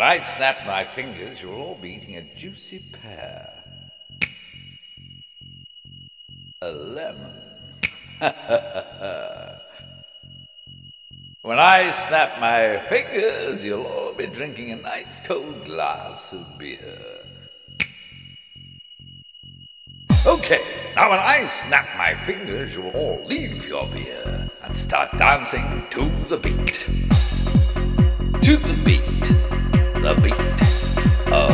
When I snap my fingers, you'll all be eating a juicy pear. A lemon. when I snap my fingers, you'll all be drinking a nice cold glass of beer. Okay, now when I snap my fingers, you'll all leave your beer and start dancing to the beat. To the beat, the. Oh,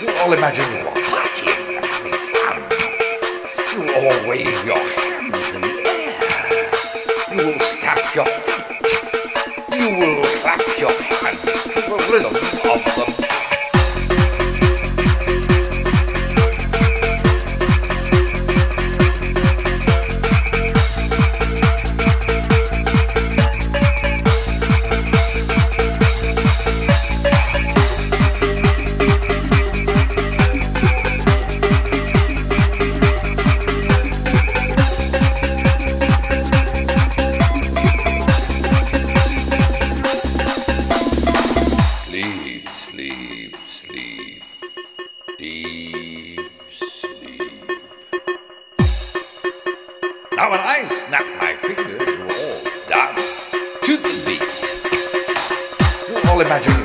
you all imagine you are partying and having fun. You all wave your hands in the air. You will stamp your Deep sleep. Now when I snap my fingers, you all dance to the beat. You all imagine